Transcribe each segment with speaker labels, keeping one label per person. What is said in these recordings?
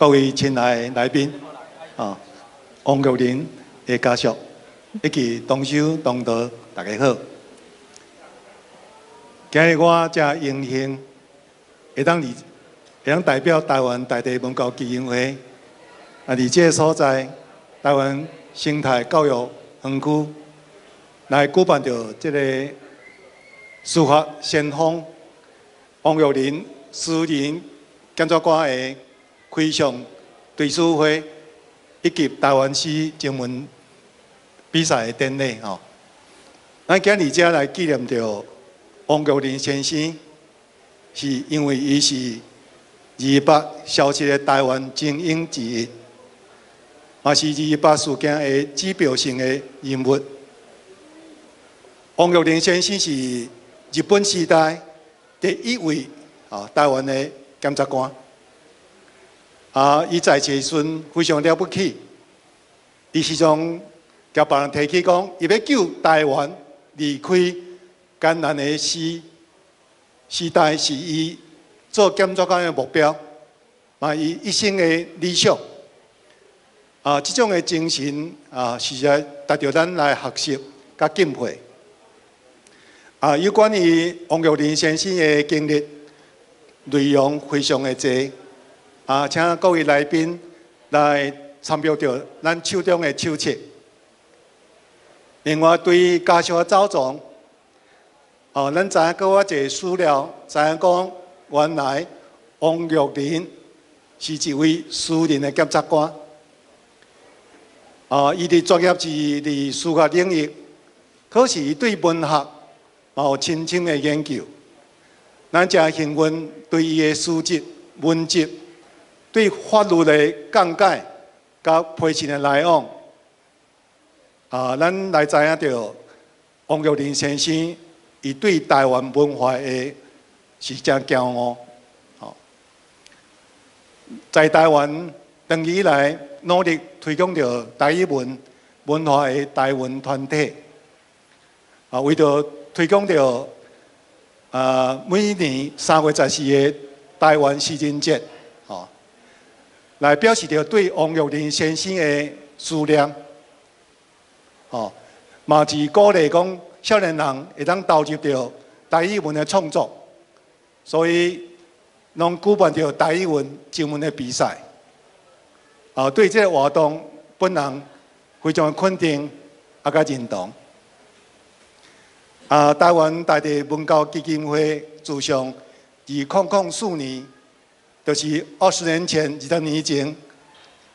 Speaker 1: 各位亲爱的来宾，啊，王玉林的家属，以及同修同道，大家好。今日我真荣幸，会当里会当代表台湾大地文教基金会，啊，伫这个所在，台湾生态教育园区来举办着这个书法先锋王玉林私人建筑馆的开场对书会，以及台湾史征文比赛的典礼吼。咱今日遮来纪念着。王国林先生是因为伊是二八消失的台湾精英之一，也是二八事件的指标性的人物。王国林先生是日本时代第一位啊台湾的检察官，啊，伊在时阵非常了不起，伊时常甲别人提起讲，伊要救台湾离开。艰难的时时代是伊做检察官的目标，嘛伊一生的理想。啊，这种的精神啊，是在值得咱来学习甲敬佩。啊，有关于王玉林先生的经历内容非常的多。啊，请各位来宾来参标着咱手中的手册。另外，对家属的走总。哦，咱知影过我一个资料，知影讲原来王玉林是一位私人的检察官。哦，伊的专业是伫司法领域，可是伊对文学有深深的研究。咱真幸运，对伊的书籍、文集、对法律的讲解、甲批信的来往，啊，咱来知影到王玉林先生。伊对台湾文化的是真骄傲，哦，在台湾长期以来努力推广着台语文文化的台湾团体，啊，为着推广着啊每年三月十四的台湾诗人节，来表示着对王玉林先生的思念，哦，嘛是鼓励讲。少年人会当投入到台语文的创作，所以拢举办着台语文征文的比赛。啊，对这个活动本人非常肯定，也，甲认同。啊，台湾大地文教基金会自上二零零四年，就是二十年前、二十年前，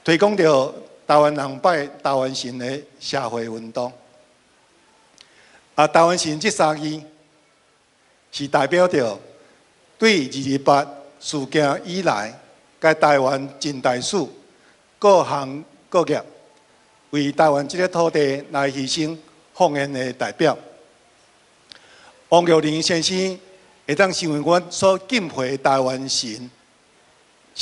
Speaker 1: 推广着台湾人拜台湾神的社会运动。啊，台湾省这三字是代表着对二二八事件以来，在台湾近代史各行各业为台湾这个土地来牺牲奉献的代表。王玉林先生会当成为我所敬佩的台湾神，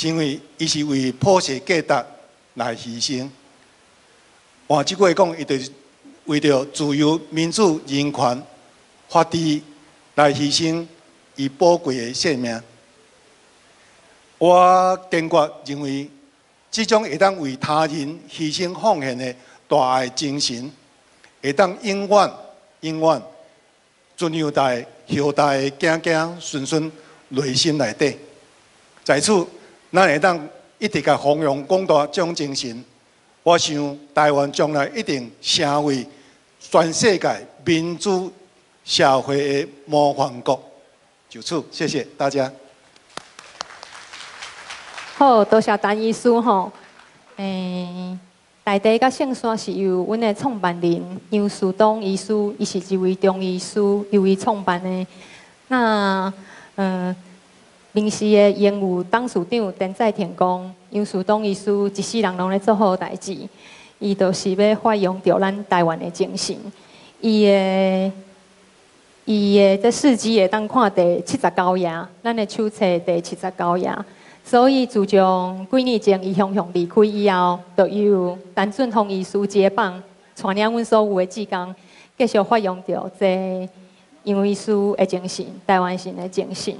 Speaker 1: 因为伊是为普世价值来牺牲。换句话讲，伊就是。为着自由、民主、人权、法治来牺牲伊宝贵的性命，我坚决认为，这种会当为他人牺牲奉献的大爱精神，会当永远、永远存留在后代的子子孙孙内心内底。在此，咱会当一直甲弘扬广大这种精神。我想，台湾将来一定成为全世界民主社会的模范国。就此，谢谢大家。
Speaker 2: 好，多谢陈医师吼。诶，大地甲圣山是由阮的创办人杨树东医师，伊是一位中医师，由伊创办的。那，嗯。平时的业务董事长陈在田讲，杨树东医师一世人拢咧做好代志，伊就是要发扬着咱台湾的精神。伊的伊的这事迹会当看第七十九页，咱的手册第七十九页。所以自从几年前伊向向离开以后，就由陈俊宏医师接棒，带领阮所有的志工，继续发扬着这杨医师的精神，台湾人的精神。